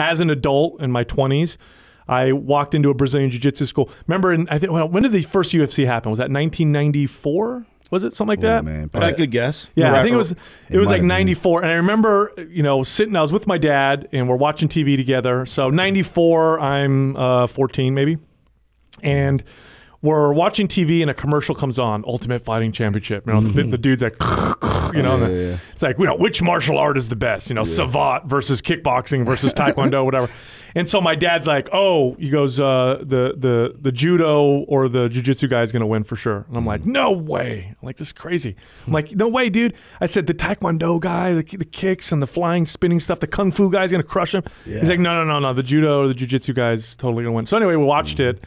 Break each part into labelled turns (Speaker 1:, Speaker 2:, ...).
Speaker 1: as an adult in my 20s, I walked into a Brazilian jiu-jitsu school. Remember, in, I think well, when did the first UFC happen? Was that 1994? Was it something like that?
Speaker 2: Oh, man.
Speaker 3: That's a good guess.
Speaker 1: Yeah, I think it was it,
Speaker 2: It
Speaker 1: was like 94 and I remember, you know, sitting I was with my dad and we're watching TV together. So 94, I'm uh, 14 maybe. And we're watching TV and a commercial comes on, Ultimate Fighting Championship. You know, the, the dude's like, you know, the-
Speaker 2: yeah, yeah.
Speaker 1: it's like, you know, which martial art is the best? You know, savate versus kickboxing versus taekwondo, whatever. And so my dad's like, oh, he goes, uh, the the the judo or the jujitsu guy is gonna win for sure. And I'm like, no way. I'm like, this is crazy. I'm like, no way, dude. I said the taekwondo guy, the, the kicks and the flying, spinning stuff, the kung fu guy's gonna crush him. He's like, no, no, no, no. The judo or the jujitsu guy's totally gonna win. So anyway, we watched it,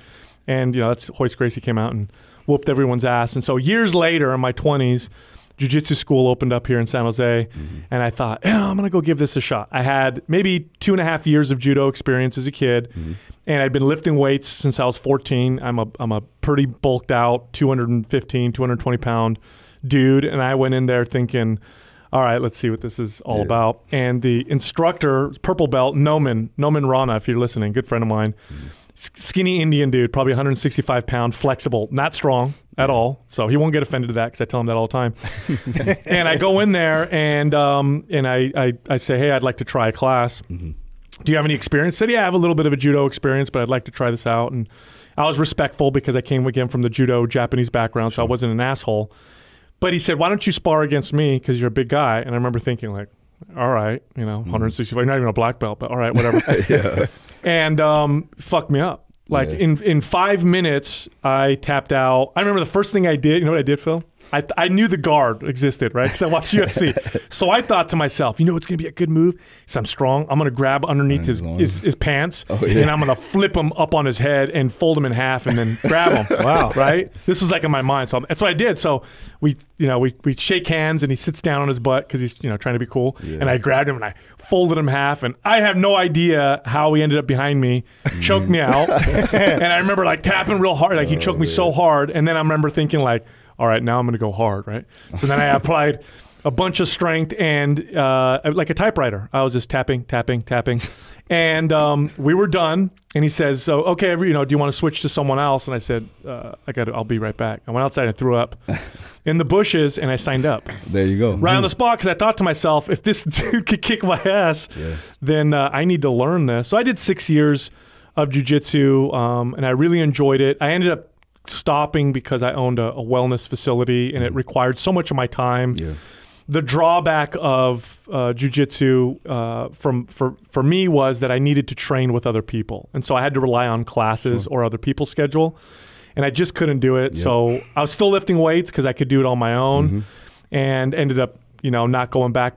Speaker 1: and you know, that's Royce Gracie came out and whooped everyone's ass. And so years later, in my 20s, jiu-jitsu school opened up here in San Jose, mm-hmm. and I thought, yeah, I'm gonna go give this a shot. I had maybe two and a half years of judo experience as a kid, mm-hmm. and I'd been lifting weights since I was 14. I'm a I'm a pretty bulked out 215, 220 pound dude, and I went in there thinking. All right, let's see what this is all about. And the instructor, purple belt, Noman, Noman Rana, if you're listening, good friend of mine, S- skinny Indian dude, probably 165 pound, flexible, not strong at all. So he won't get offended to that because I tell him that all the time. and I go in there and um, and I, I I say, hey, I'd like to try a class. Do you have any experience? Said, yeah, I have a little bit of a judo experience, but I'd like to try this out. And I was respectful because I came again from the judo Japanese background, so I wasn't an asshole. But he said, why don't you spar against me because you're a big guy? And I remember thinking like, all right, you know, 165, not even a black belt, but all right, whatever. yeah. And um, fucked me up. Like
Speaker 2: Yeah.
Speaker 1: in in five minutes, I tapped out. I remember the first thing I did. You know what I did, Phil? I, I knew the guard existed, right? Because I watched UFC. So I thought to myself, you know what's going to be a good move? Because I'm strong. I'm going to grab underneath his,
Speaker 2: His
Speaker 1: his, his pants
Speaker 2: Oh, yeah.
Speaker 1: and I'm going to flip him up on his head and fold him in half and then grab him.
Speaker 3: Wow.
Speaker 1: Right? This was like in my mind. So I'm- that's what I did. So we, you know, we, we shake hands and he sits down on his butt because he's, you know, trying to be cool.
Speaker 2: Yeah.
Speaker 1: And I grabbed him and I folded him half. And I have no idea how he ended up behind me, choked mm. me out. and I remember like tapping real hard. Like he choked me oh, so hard. And then I remember thinking like, all right, now I'm going to go hard, right? So then I applied a bunch of strength and uh, like a typewriter. I was just tapping, tapping, tapping, and um, we were done. And he says, "So okay, every, you know, do you want to switch to someone else?" And I said, uh, "I got, I'll be right back." I went outside and threw up in the bushes, and I signed up
Speaker 2: There you go.
Speaker 1: right on the spot because I thought to myself, if this dude could kick my ass,
Speaker 2: Yeah.
Speaker 1: then uh, I need to learn this. So I did six years of jujitsu, um, and I really enjoyed it. I ended up stopping because I owned a, a wellness facility, and it required so much of my time.
Speaker 2: Yeah.
Speaker 1: The drawback of uh, jujitsu uh, from for for me was that I needed to train with other people, and so I had to rely on classes or other people's schedule, and I just couldn't do it.
Speaker 2: Yep.
Speaker 1: So I was still lifting weights because I could do it on my own, and ended up you know not going back